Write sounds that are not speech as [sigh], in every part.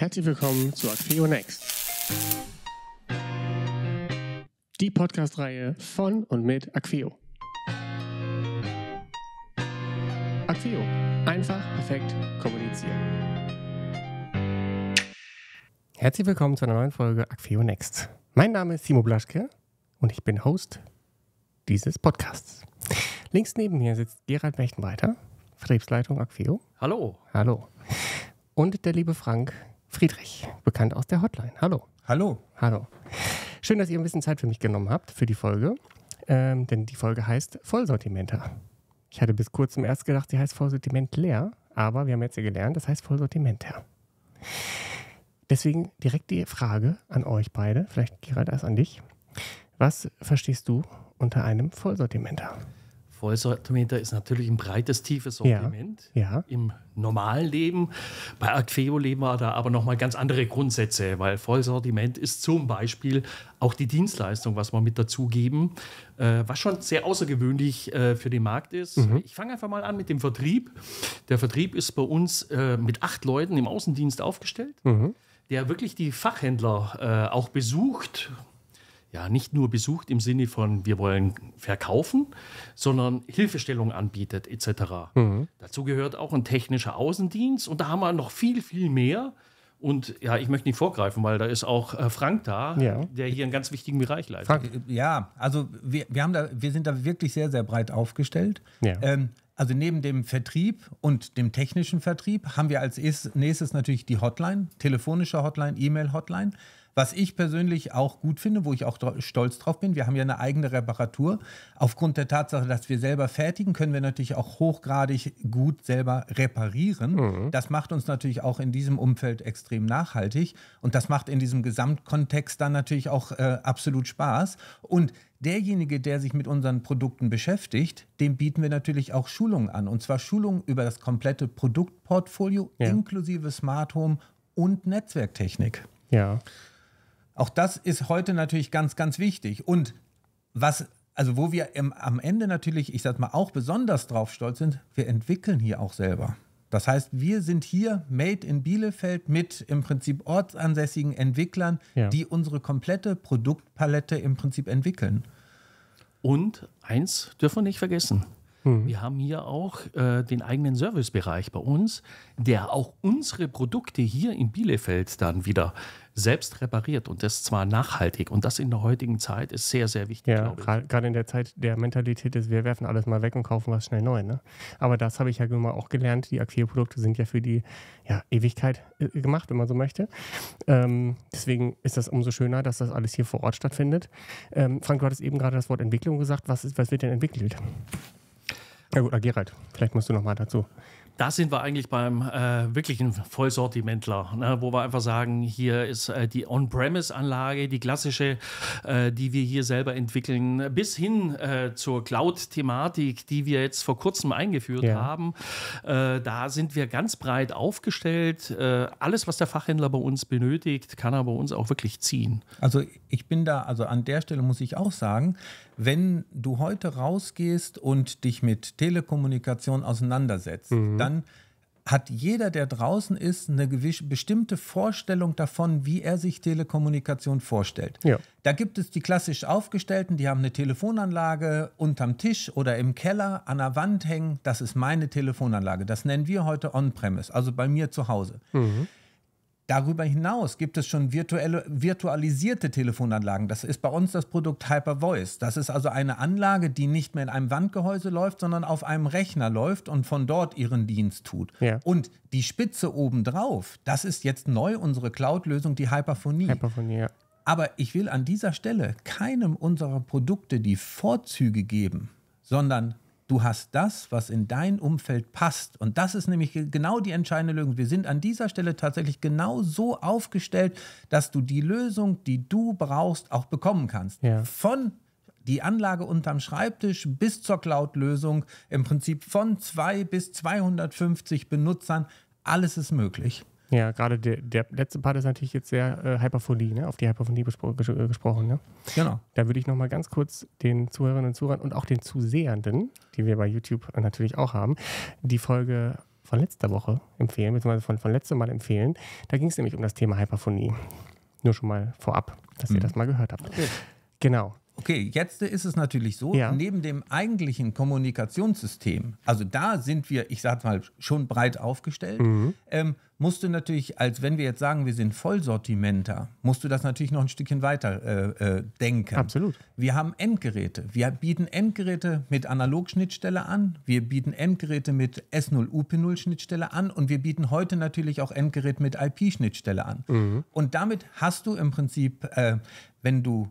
Herzlich willkommen zu Acfeo Next. Die Podcast-Reihe von und mit Acfeo. Acfeo. Einfach perfekt kommunizieren. Herzlich willkommen zu einer neuen Folge Acfeo Next. Mein Name ist Timo Blaschke und ich bin Host dieses Podcasts. Links neben mir sitzt Gerald Mechtenreiter, Vertriebsleitung Acfeo. Hallo. Hallo. Und der liebe Frank Friedrich, bekannt aus der Hotline. Hallo. Hallo. Hallo. Schön, dass ihr ein bisschen Zeit für mich genommen habt, für die Folge. Ähm, denn die Folge heißt Vollsortimenter. Ich hatte bis kurz zum erst gedacht, sie heißt Vollsortiment leer, aber wir haben jetzt ja gelernt, das heißt Vollsortimenter. Deswegen direkt die Frage an euch beide, vielleicht Gerald erst an dich. Was verstehst du unter einem Vollsortimenter? Vollsortimenter ist natürlich ein breites, tiefes Sortiment Ja, ja. im normalen Leben. Bei Acqueo leben wir da aber nochmal ganz andere Grundsätze, weil Vollsortiment ist zum Beispiel auch die Dienstleistung, was wir mit dazugeben, äh, was schon sehr außergewöhnlich äh, für den Markt ist. Ich fange einfach mal an mit dem Vertrieb. Der Vertrieb ist bei uns äh, mit acht Leuten im Außendienst aufgestellt, der wirklich die Fachhändler äh, auch besucht, ja, nicht nur besucht im Sinne von, wir wollen verkaufen, sondern Hilfestellung anbietet etc. Dazu gehört auch ein technischer Außendienst und da haben wir noch viel, viel mehr. Und ja, ich möchte nicht vorgreifen, weil da ist auch äh, Frank da, Ja. der hier einen ganz wichtigen Bereich leitet. Frank. Ja, also wir, wir, haben da, wir sind da wirklich sehr, sehr breit aufgestellt. Ja. Ähm, also neben dem Vertrieb und dem technischen Vertrieb haben wir als es- nächstes natürlich die Hotline, telefonische Hotline, E-Mail-Hotline. Was ich persönlich auch gut finde, wo ich auch stolz drauf bin, wir haben ja eine eigene Reparatur. Aufgrund der Tatsache, dass wir selber fertigen, können wir natürlich auch hochgradig gut selber reparieren. Das macht uns natürlich auch in diesem Umfeld extrem nachhaltig und das macht in diesem Gesamtkontext dann natürlich auch äh, absolut Spaß. Und derjenige, der sich mit unseren Produkten beschäftigt, dem bieten wir natürlich auch Schulungen an. Und zwar Schulungen über das komplette Produktportfolio Ja. inklusive Smart Home und Netzwerktechnik. Ja. Auch das ist heute natürlich ganz, ganz wichtig. Und was, also wo wir im, am Ende natürlich, ich sag mal, auch besonders drauf stolz sind, wir entwickeln hier auch selber. Das heißt, wir sind hier made in Bielefeld mit im Prinzip ortsansässigen Entwicklern, Ja. die unsere komplette Produktpalette im Prinzip entwickeln. Und eins dürfen wir nicht vergessen. Wir haben hier auch äh, den eigenen Servicebereich bei uns, der auch unsere Produkte hier in Bielefeld dann wieder selbst repariert und das zwar nachhaltig. Und das in der heutigen Zeit ist sehr, sehr wichtig, Ja, gerade in der Zeit der Mentalität ist, wir werfen alles mal weg und kaufen was schnell neu. Ne? Aber das habe ich ja nun mal auch gelernt. Die Aquio-Produkte sind ja für die ja, Ewigkeit äh, gemacht, wenn man so möchte. Ähm, deswegen ist das umso schöner, dass das alles hier vor Ort stattfindet. Ähm, Frank, du hattest eben gerade das Wort Entwicklung gesagt. Was, ist, was wird denn entwickelt? Ja gut, Gerald, vielleicht musst du noch mal dazu. Da sind wir eigentlich beim äh, wirklichen Vollsortimentler, ne, wo wir einfach sagen, hier ist äh, die On-Premise-Anlage, die klassische, äh, die wir hier selber entwickeln, bis hin äh, zur Cloud-Thematik, die wir jetzt vor kurzem eingeführt Ja. haben. Äh, da sind wir ganz breit aufgestellt. Äh, alles, was der Fachhändler bei uns benötigt, kann er bei uns auch wirklich ziehen. Also ich bin da, also an der Stelle muss ich auch sagen, wenn du heute rausgehst und dich mit Telekommunikation auseinandersetzt, dann hat jeder, der draußen ist, eine bestimmte Vorstellung davon, wie er sich Telekommunikation vorstellt. Ja. Da gibt es die klassisch Aufgestellten, die haben eine Telefonanlage unterm Tisch oder im Keller an der Wand hängen. Das ist meine Telefonanlage. Das nennen wir heute On-Premise, also bei mir zu Hause. Darüber hinaus gibt es schon virtuelle, virtualisierte Telefonanlagen. Das ist bei uns das Produkt HyperVoice. Das ist also eine Anlage, die nicht mehr in einem Wandgehäuse läuft, sondern auf einem Rechner läuft und von dort ihren Dienst tut. Ja. Und die Spitze obendrauf, das ist jetzt neu unsere Cloud-Lösung, die Hyperphonie. Hyperphonie, ja. Aber ich will an dieser Stelle keinem unserer Produkte die Vorzüge geben, sondern du hast das, was in dein Umfeld passt. Und das ist nämlich ge- genau die entscheidende Lösung. Wir sind an dieser Stelle tatsächlich genau so aufgestellt, dass du die Lösung, die du brauchst, auch bekommen kannst. Ja. Von die Anlage unterm Schreibtisch bis zur Cloud-Lösung, im Prinzip von 2 bis 250 Benutzern, alles ist möglich. Ja, gerade der, der letzte Part ist natürlich jetzt sehr äh, Hyperphonie, ne? auf die Hyperphonie bespro ges äh, gesprochen. Ne? Genau. Da würde ich noch mal ganz kurz den Zuhörerinnen und Zuhörern und auch den Zusehenden, die wir bei YouTube natürlich auch haben, die Folge von letzter Woche empfehlen, beziehungsweise von, von letztem Mal empfehlen. Da ging es nämlich um das Thema Hyperphonie. Nur schon mal vorab, dass ihr Mhm. das mal gehört habt. Genau. Okay, jetzt ist es natürlich so, Ja. neben dem eigentlichen Kommunikationssystem, also da sind wir, ich sag mal, schon breit aufgestellt, Mhm. ähm, musst du natürlich, als wenn wir jetzt sagen, wir sind Vollsortimenter, musst du das natürlich noch ein Stückchen weiter äh, äh, denken. Absolut. Wir haben Endgeräte. Wir bieten Endgeräte mit Analogschnittstelle an. Wir bieten Endgeräte mit S0 UP0 Schnittstelle an und wir bieten heute natürlich auch Endgeräte mit IP-Schnittstelle an. Und damit hast du im Prinzip, äh, wenn du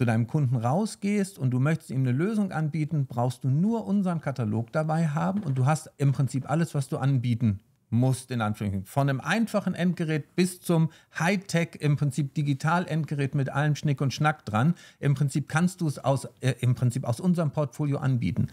zu deinem Kunden rausgehst und du möchtest ihm eine Lösung anbieten, brauchst du nur unseren Katalog dabei haben und du hast im Prinzip alles, was du anbieten musst, in Anführungszeichen. Von einem einfachen Endgerät bis zum Hightech, im Prinzip Digital-Endgerät mit allem Schnick und Schnack dran. Im Prinzip kannst du es aus, äh, im Prinzip aus unserem Portfolio anbieten.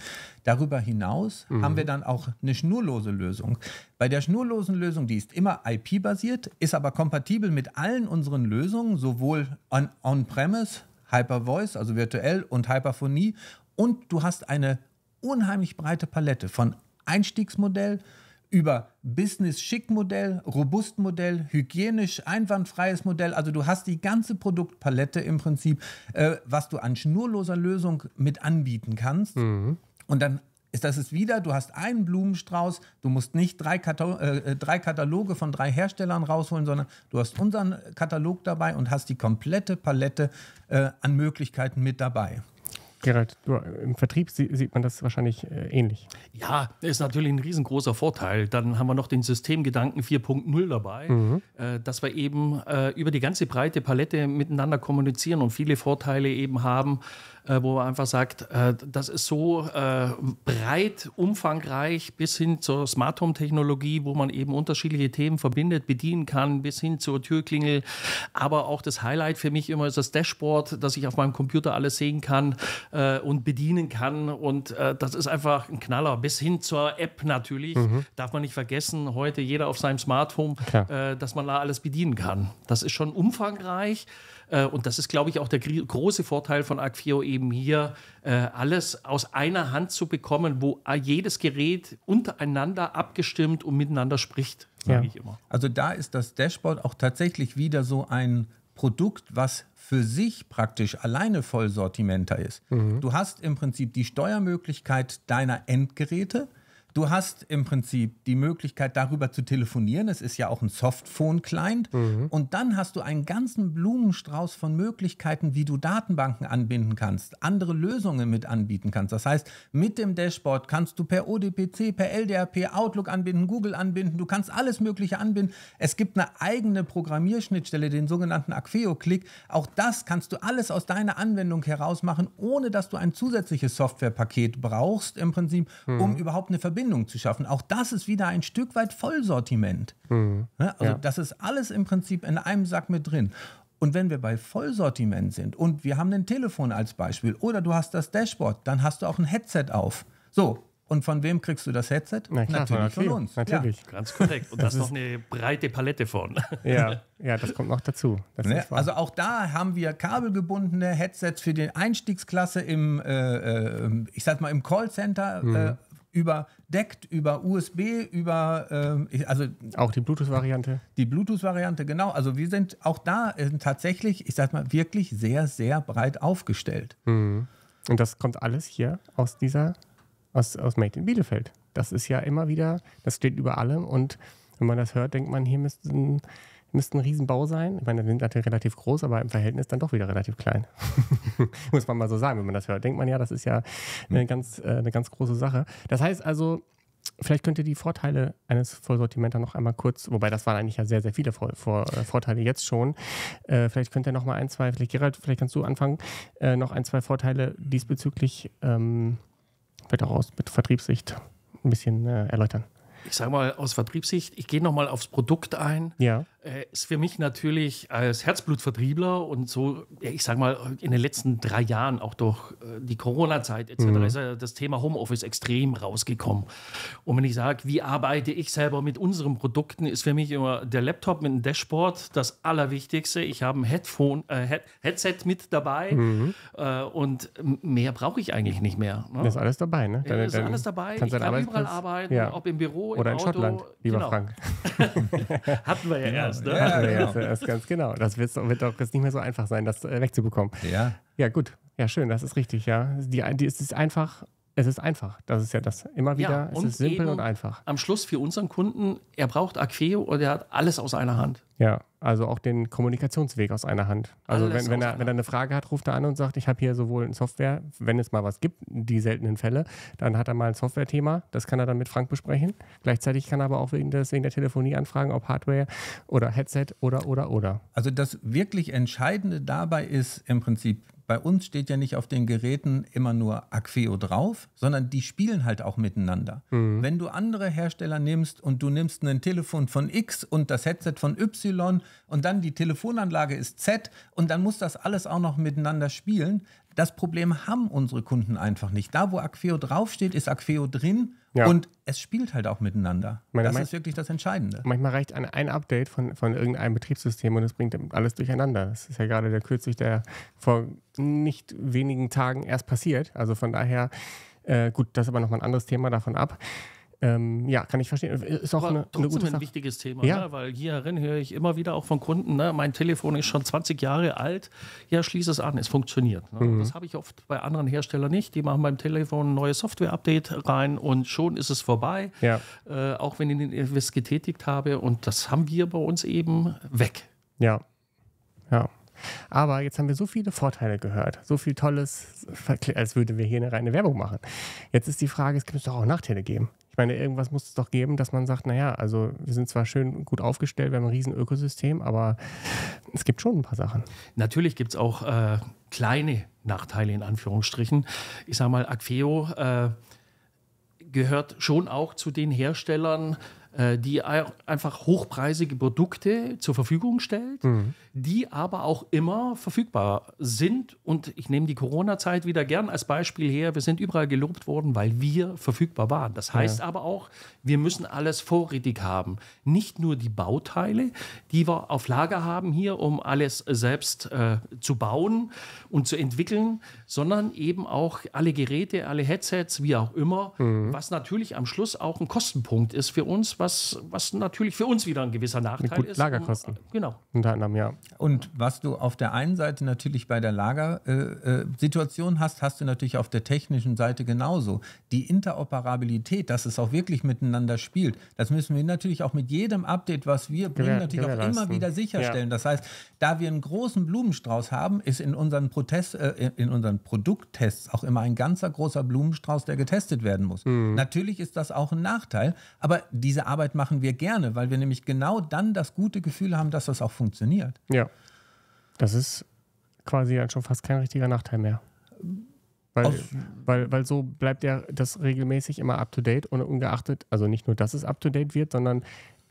Darüber hinaus haben wir dann auch eine schnurlose Lösung. Bei der schnurlosen Lösung, die ist immer IP-basiert, ist aber kompatibel mit allen unseren Lösungen, sowohl on- on-premise, Hyper-Voice, also virtuell und Hyperphonie. Und du hast eine unheimlich breite Palette von Einstiegsmodell über Business-Schick-Modell, Robust-Modell, hygienisch einwandfreies Modell. Also du hast die ganze Produktpalette im Prinzip, äh, was du an schnurloser Lösung mit anbieten kannst. Und dann ist das ist wieder, du hast einen Blumenstrauß, du musst nicht drei, Katal äh, drei Kataloge von drei Herstellern rausholen, sondern du hast unseren Katalog dabei und hast die komplette Palette äh, an Möglichkeiten mit dabei. Gerald, du, im Vertrieb sie, sieht man das wahrscheinlich äh, ähnlich. Ja, ist natürlich ein riesengroßer Vorteil. Dann haben wir noch den Systemgedanken 4.0 dabei, äh, dass wir eben äh, über die ganze breite Palette miteinander kommunizieren und viele Vorteile eben haben, äh, wo man einfach sagt, äh, das ist so äh, breit, umfangreich bis hin zur Smart Home Technologie, wo man eben unterschiedliche Themen verbindet, bedienen kann, bis hin zur Türklingel. Aber auch das Highlight für mich immer ist das Dashboard, dass ich auf meinem Computer alles sehen kann äh, und bedienen kann. Und äh, das ist einfach ein Knaller. Bis hin zur App natürlich. Darf man nicht vergessen, heute jeder auf seinem Smartphone, Klar. äh, dass man da alles bedienen kann. Das ist schon umfangreich. Äh, und das ist, glaube ich, auch der große Vorteil von Acquio eben hier, äh, alles aus einer Hand zu bekommen, wo jedes Gerät untereinander abgestimmt und miteinander spricht, sage Ja. ich immer. Also da ist das Dashboard auch tatsächlich wieder so ein Produkt, was für sich praktisch alleine Vollsortimenter ist. Du hast im Prinzip die Steuermöglichkeit deiner Endgeräte. Du hast im Prinzip die Möglichkeit, darüber zu telefonieren. Es ist ja auch ein Softphone-Client. Und dann hast du einen ganzen Blumenstrauß von Möglichkeiten, wie du Datenbanken anbinden kannst, andere Lösungen mit anbieten kannst. Das heißt, mit dem Dashboard kannst du per ODPC, per LDAP, Outlook anbinden, Google anbinden. Du kannst alles Mögliche anbinden. Es gibt eine eigene Programmierschnittstelle, den sogenannten Acqueo-Click. Auch das kannst du alles aus deiner Anwendung heraus machen, ohne dass du ein zusätzliches Softwarepaket brauchst, im Prinzip, um überhaupt eine Verbindung zu schaffen. Auch das ist wieder ein Stück weit Vollsortiment. Ne? Also Ja. das ist alles im Prinzip in einem Sack mit drin. Und wenn wir bei Vollsortiment sind und wir haben ein Telefon als Beispiel oder du hast das Dashboard, dann hast du auch ein Headset auf. So, und von wem kriegst du das Headset? Na klar, Natürlich von uns. Natürlich. Ganz korrekt. Und das ist noch eine breite Palette von. [laughs] Ja. ja, das kommt noch dazu. Das Ne? Also auch da haben wir kabelgebundene Headsets für die Einstiegsklasse im, äh, äh, ich sag mal, im Callcenter. Mhm. Äh, überdeckt über USB, über äh, also auch die Bluetooth-Variante. die Bluetooth-Variante, genau. Also wir sind auch da äh, tatsächlich, ich sag mal, wirklich sehr, sehr breit aufgestellt. Und das kommt alles hier aus dieser, aus, aus Made in Bielefeld. Das ist ja immer wieder, das steht über allem und wenn man das hört, denkt man, hier müsste ein, müsste ein Riesenbau sein. Ich meine, die sind natürlich relativ groß, aber im Verhältnis dann doch wieder relativ klein. [laughs] Muss man mal so sagen, wenn man das hört. Denkt man ja, das ist ja eine ganz, äh, eine ganz große Sache. Das heißt also, vielleicht könnt ihr die Vorteile eines Vollsortimenter noch einmal kurz, wobei das waren eigentlich ja sehr, sehr viele Vor Vor äh, Vorteile jetzt schon. Äh, vielleicht könnt ihr noch mal ein, zwei, vielleicht Gerald, vielleicht kannst du anfangen, äh, noch ein, zwei Vorteile diesbezüglich, ähm, vielleicht auch aus mit Vertriebssicht ein bisschen äh, erläutern. Ich sage mal aus Vertriebssicht, ich gehe nochmal aufs Produkt ein. Ja. Äh, ist für mich natürlich als Herzblutvertriebler und so, ich sag mal, in den letzten drei Jahren auch durch äh, die Corona-Zeit etc. Mhm. ist ja das Thema Homeoffice extrem rausgekommen. Und wenn ich sage, wie arbeite ich selber mit unseren Produkten, ist für mich immer der Laptop mit dem Dashboard das Allerwichtigste. Ich habe ein Headphone, äh, Headset mit dabei mhm. äh, und mehr brauche ich eigentlich nicht mehr. Ne? Das ist alles dabei, ne? Deine, ist alles dabei. Ich kann überall arbeiten, ja. ob im Büro, Oder im in Auto. Schottland, lieber genau. Frank. [laughs] Hatten wir ja erst erst. Ne? Ja, ja, genau. das ganz genau. Das wird, wird doch jetzt nicht mehr so einfach sein, das äh, wegzubekommen. Ja. Ja, gut. Ja, schön, das ist richtig, ja. Die, die, es ist einfach, es ist einfach. Das ist ja das. Immer wieder, ja, es ist simpel und einfach. Am Schluss für unseren Kunden, er braucht Acqueo und er hat alles aus einer Hand. Ja, also auch den Kommunikationsweg aus einer Hand. Also wenn, wenn, er, wenn er eine Frage hat, ruft er an und sagt, ich habe hier sowohl ein Software, wenn es mal was gibt, die seltenen Fälle, dann hat er mal ein Software-Thema, das kann er dann mit Frank besprechen. Gleichzeitig kann er aber auch wegen, des, wegen der Telefonie anfragen, ob Hardware oder Headset oder, oder, oder. Also das wirklich Entscheidende dabei ist im Prinzip, bei uns steht ja nicht auf den Geräten immer nur Acqueo drauf, sondern die spielen halt auch miteinander. Mhm. Wenn du andere Hersteller nimmst und du nimmst ein Telefon von X und das Headset von Y und dann die Telefonanlage ist Z und dann muss das alles auch noch miteinander spielen, das Problem haben unsere Kunden einfach nicht. Da, wo Acqueo draufsteht, ist Acqueo drin ja. und es spielt halt auch miteinander. Meine, das ist wirklich das Entscheidende. Manchmal reicht ein, ein Update von, von irgendeinem Betriebssystem und es bringt alles durcheinander. Das ist ja gerade der kürzlich, der vor nicht wenigen Tagen erst passiert. Also von daher, äh, gut, das ist aber nochmal ein anderes Thema davon ab. Ähm, ja, kann ich verstehen. Ist auch eine, eine gute ein wichtiges Thema, ja. ne? weil hierin höre ich immer wieder auch von Kunden, ne? mein Telefon ist schon 20 Jahre alt, ja, schließe es an, es funktioniert. Ne? Mhm. Das habe ich oft bei anderen Herstellern nicht. Die machen beim Telefon ein neues Software-Update rein und schon ist es vorbei, ja. äh, auch wenn ich es getätigt habe. Und das haben wir bei uns eben weg. Ja, ja. Aber jetzt haben wir so viele Vorteile gehört, so viel Tolles, als würden wir hier eine reine Werbung machen. Jetzt ist die Frage, es könnte doch auch Nachteile geben. Ich meine, irgendwas muss es doch geben, dass man sagt, naja, also wir sind zwar schön gut aufgestellt, wir haben ein riesen Ökosystem, aber es gibt schon ein paar Sachen. Natürlich gibt es auch äh, kleine Nachteile in Anführungsstrichen. Ich sage mal, Acfeo äh, gehört schon auch zu den Herstellern, die einfach hochpreisige Produkte zur Verfügung stellt, mhm. die aber auch immer verfügbar sind. Und ich nehme die Corona-Zeit wieder gern als Beispiel her. Wir sind überall gelobt worden, weil wir verfügbar waren. Das heißt ja. aber auch, wir müssen alles vorrätig haben. Nicht nur die Bauteile, die wir auf Lager haben hier, um alles selbst äh, zu bauen und zu entwickeln, sondern eben auch alle Geräte, alle Headsets, wie auch immer, mhm. was natürlich am Schluss auch ein Kostenpunkt ist für uns, was, was natürlich für uns wieder ein gewisser Nachteil Gut, ist. Lagerkosten. Um, genau. Unter anderem, ja. Und was du auf der einen Seite natürlich bei der Lagersituation äh, äh, hast, hast du natürlich auf der technischen Seite genauso. Die Interoperabilität, dass es auch wirklich miteinander spielt, das müssen wir natürlich auch mit jedem Update, was wir bringen, natürlich auch immer wieder sicherstellen. Ja. Das heißt, da wir einen großen Blumenstrauß haben, ist in unseren, Protest, äh, in unseren Produkttests auch immer ein ganzer großer Blumenstrauß, der getestet werden muss. Mhm. Natürlich ist das auch ein Nachteil, aber diese Arbeit machen wir gerne, weil wir nämlich genau dann das gute Gefühl haben, dass das auch funktioniert. Ja, das ist quasi ja schon fast kein richtiger Nachteil mehr. Weil, weil, weil so bleibt ja das regelmäßig immer up to date und ungeachtet, also nicht nur, dass es up to date wird, sondern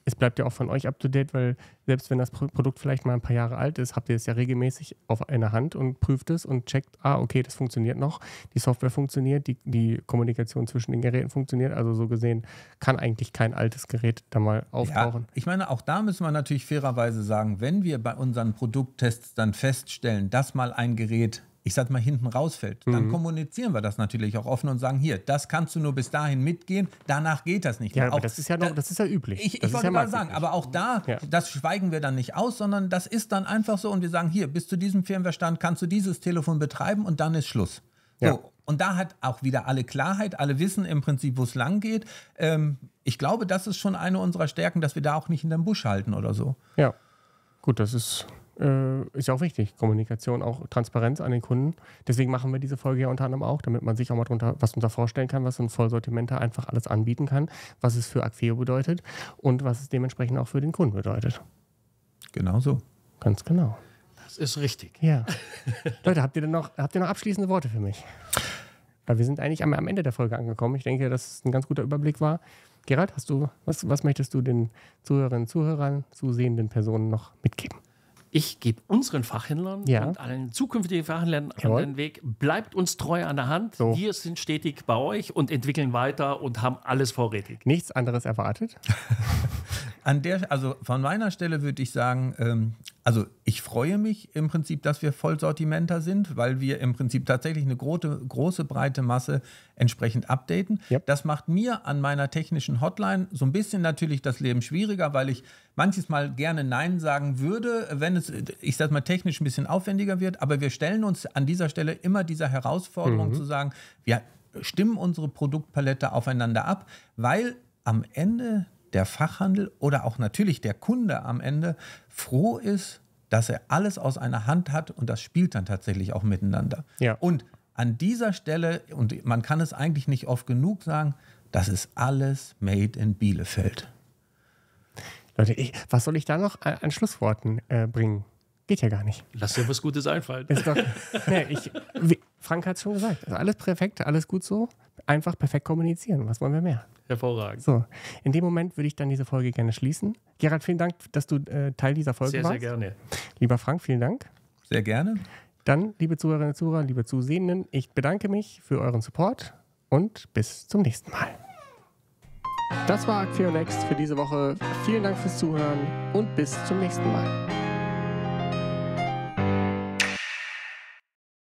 es bleibt ja auch von euch up to date, weil selbst wenn das Produkt vielleicht mal ein paar Jahre alt ist, habt ihr es ja regelmäßig auf einer Hand und prüft es und checkt, ah, okay, das funktioniert noch, die Software funktioniert, die, die Kommunikation zwischen den Geräten funktioniert. Also so gesehen kann eigentlich kein altes Gerät da mal auftauchen. Ja, ich meine, auch da müssen wir natürlich fairerweise sagen, wenn wir bei unseren Produkttests dann feststellen, dass mal ein Gerät ich sag mal, hinten rausfällt, mhm. dann kommunizieren wir das natürlich auch offen und sagen, hier, das kannst du nur bis dahin mitgehen, danach geht das nicht. Ja, aber das ist ja noch, das ist ja üblich. Ich, ich wollte ja mal sagen, aber auch da, ja. das schweigen wir dann nicht aus, sondern das ist dann einfach so und wir sagen, hier, bis zu diesem Firmwarestand kannst du dieses Telefon betreiben und dann ist Schluss. So, ja. Und da hat auch wieder alle Klarheit, alle wissen im Prinzip, wo es lang geht. Ähm, ich glaube, das ist schon eine unserer Stärken, dass wir da auch nicht in den Busch halten oder so. Ja, gut, das ist ist ja auch wichtig. Kommunikation, auch Transparenz an den Kunden. Deswegen machen wir diese Folge ja unter anderem auch, damit man sich auch mal drunter, was drunter vorstellen kann, was so ein Vollsortimenter einfach alles anbieten kann, was es für Acqueo bedeutet und was es dementsprechend auch für den Kunden bedeutet. Genau so. Ganz genau. Das ist richtig. Ja. [laughs] Leute, habt ihr denn noch, habt ihr noch abschließende Worte für mich? Weil wir sind eigentlich am, am Ende der Folge angekommen. Ich denke, dass es ein ganz guter Überblick war. Gerald, hast du, was, was möchtest du den Zuhörerinnen, Zuhörern, zusehenden Personen noch mitgeben? Ich gebe unseren Fachhändlern Ja. und allen zukünftigen Fachhändlern Jawohl. an den Weg. Bleibt uns treu an der Hand. So. Wir sind stetig bei euch und entwickeln weiter und haben alles vorrätig. Nichts anderes erwartet? [laughs] An der, also von meiner Stelle würde ich sagen, ähm, also ich freue mich im Prinzip, dass wir Vollsortimenter sind, weil wir im Prinzip tatsächlich eine große, große breite Masse entsprechend updaten. Yep. Das macht mir an meiner technischen Hotline so ein bisschen natürlich das Leben schwieriger, weil ich manches Mal gerne Nein sagen würde, wenn es, ich sag mal, technisch ein bisschen aufwendiger wird. Aber wir stellen uns an dieser Stelle immer dieser Herausforderung zu sagen, wir stimmen unsere Produktpalette aufeinander ab, weil am Ende der Fachhandel oder auch natürlich der Kunde am Ende froh ist, dass er alles aus einer Hand hat und das spielt dann tatsächlich auch miteinander. Ja. Und an dieser Stelle, und man kann es eigentlich nicht oft genug sagen, das ist alles made in Bielefeld. Leute, ich, was soll ich da noch an, Schlussworten äh, bringen? Geht ja gar nicht. Lass dir was Gutes einfallen. Ist doch, [laughs] nee, ich, wie, Frank hat es schon gesagt. Also alles perfekt, alles gut so. Einfach perfekt kommunizieren. Was wollen wir mehr? Hervorragend. So, in dem Moment würde ich dann diese Folge gerne schließen. Gerald, vielen Dank, dass du äh, Teil dieser Folge Sehr, warst. sehr gerne. Lieber Frank, vielen Dank. Sehr gerne. Dann, liebe Zuhörerinnen und Zuhörer, liebe Zusehenden, ich bedanke mich für euren Support und bis zum nächsten Mal. Das war Actio Next für diese Woche. Vielen Dank fürs Zuhören und bis zum nächsten Mal.